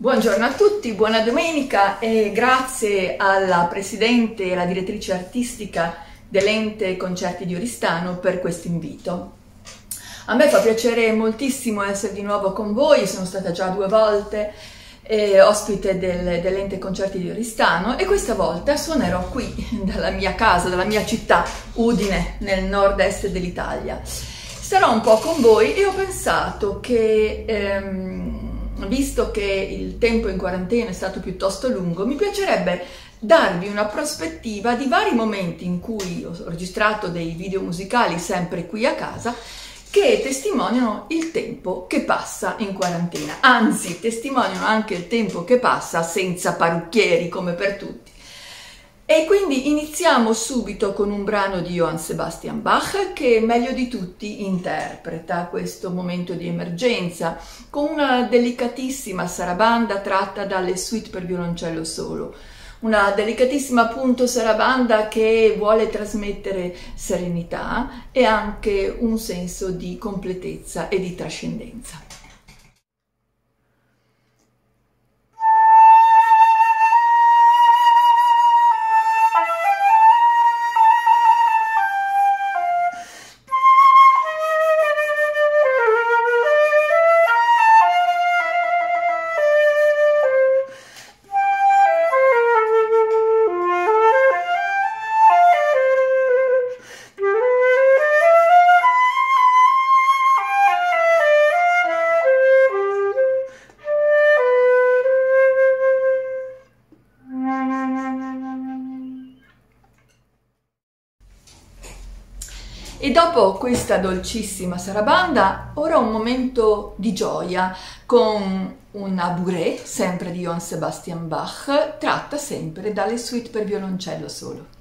Buongiorno a tutti, buona domenica e grazie alla Presidente e alla Direttrice Artistica dell'Ente Concerti di Oristano per questo invito. A me fa piacere moltissimo essere di nuovo con voi, sono stata già due volte eh, ospite del, dell'Ente Concerti di Oristano e questa volta suonerò qui, dalla mia casa, dalla mia città, Udine, nel nord-est dell'Italia. Starò un po' con voi e ho pensato che, ehm, visto che il tempo in quarantena è stato piuttosto lungo, mi piacerebbe darvi una prospettiva di vari momenti in cui ho registrato dei video musicali sempre qui a casa che testimoniano il tempo che passa in quarantena, anzi testimoniano anche il tempo che passa senza parrucchieri come per tutti. E quindi iniziamo subito con un brano di Johann Sebastian Bach che meglio di tutti interpreta questo momento di emergenza con una delicatissima sarabanda tratta dalle suite per violoncello solo una delicatissima appunto sarabanda che vuole trasmettere serenità e anche un senso di completezza e di trascendenza. E dopo questa dolcissima sarabanda, ora un momento di gioia con una bourrée, sempre di Johann Sebastian Bach, tratta sempre dalle suite per violoncello solo.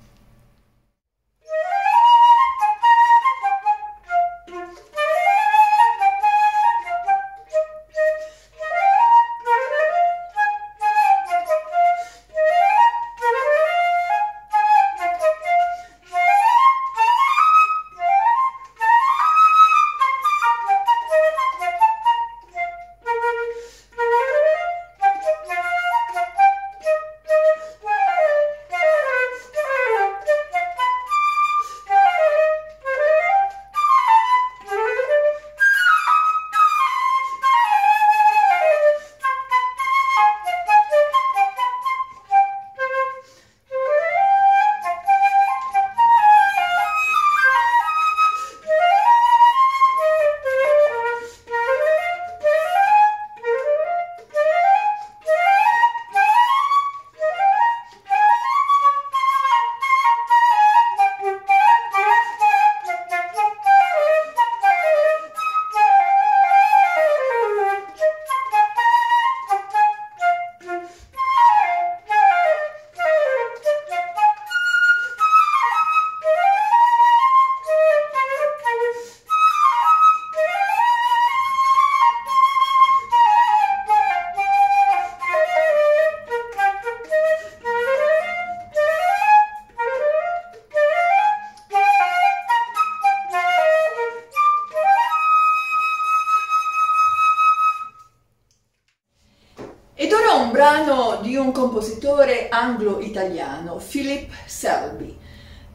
Brano di un compositore anglo-italiano, Philip Selby.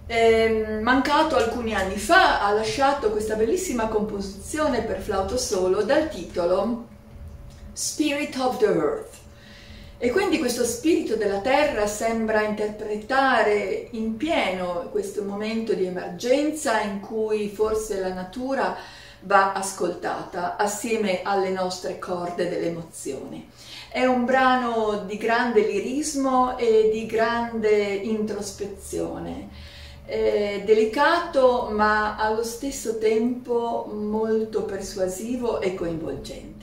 Eh, mancato alcuni anni fa, ha lasciato questa bellissima composizione per flauto solo dal titolo Spirit of the Earth. E quindi questo spirito della terra sembra interpretare in pieno questo momento di emergenza in cui forse la natura va ascoltata assieme alle nostre corde delle emozioni. È un brano di grande lirismo e di grande introspezione, è delicato ma allo stesso tempo molto persuasivo e coinvolgente.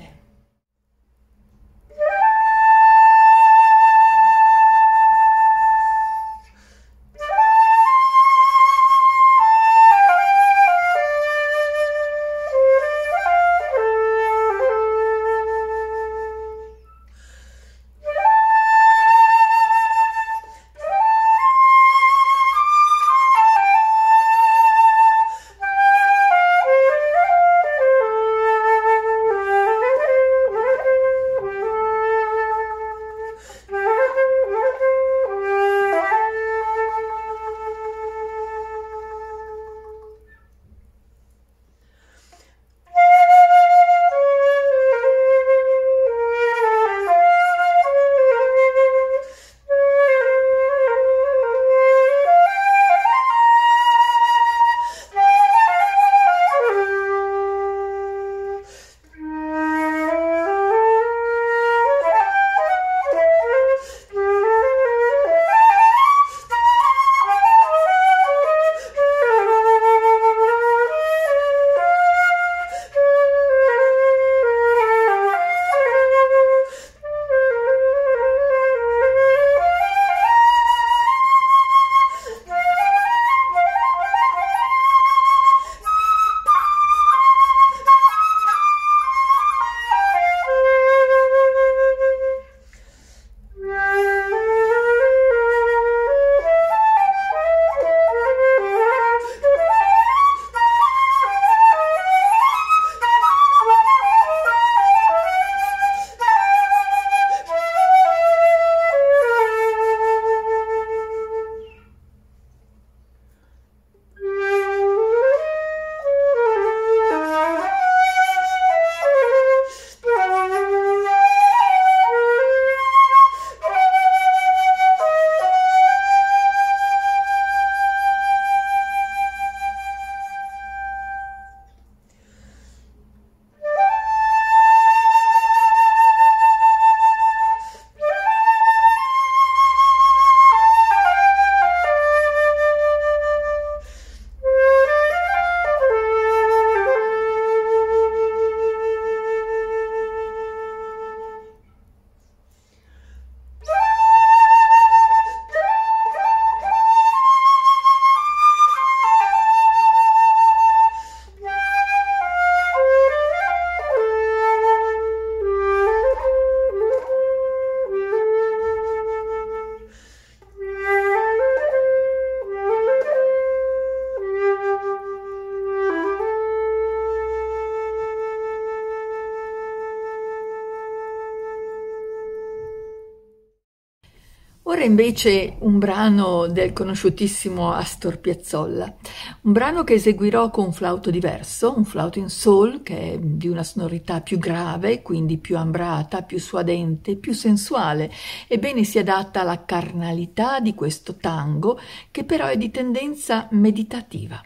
Ora invece un brano del conosciutissimo Astor Piazzolla, un brano che eseguirò con un flauto diverso, un flauto in sol che è di una sonorità più grave, quindi più ambrata, più suadente, più sensuale, ebbene si adatta alla carnalità di questo tango che però è di tendenza meditativa.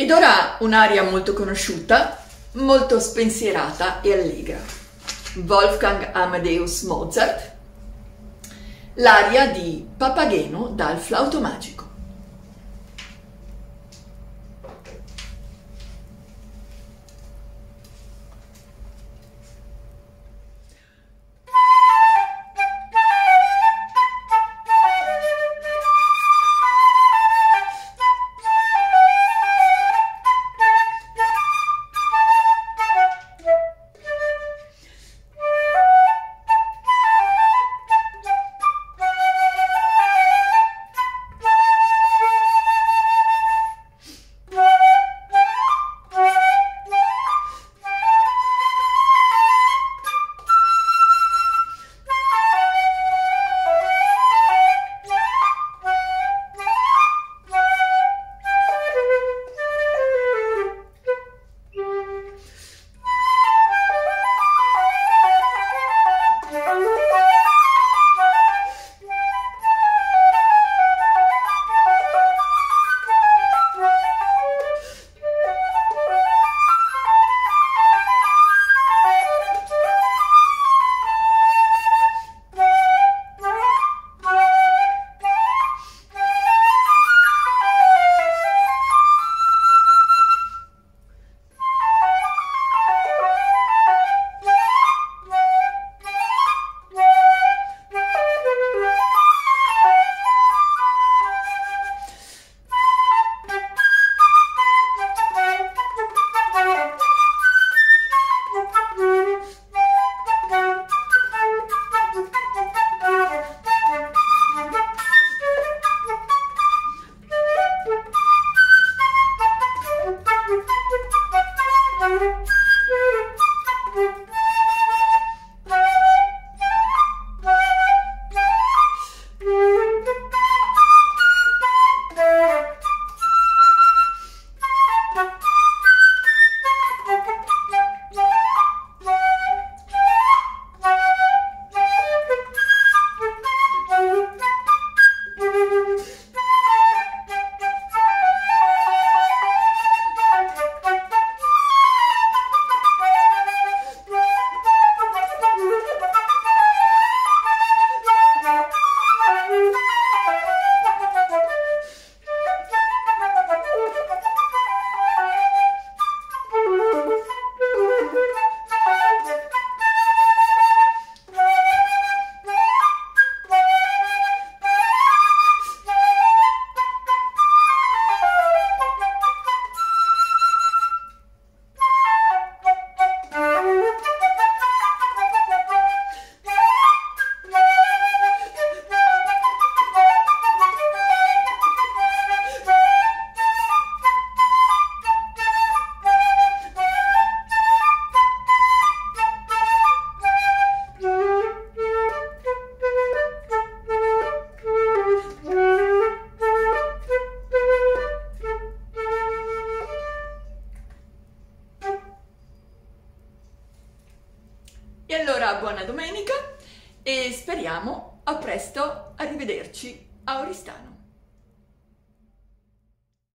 Ed ora un'aria molto conosciuta, molto spensierata e allegra. Wolfgang Amadeus Mozart, l'aria di Papageno dal flauto magico.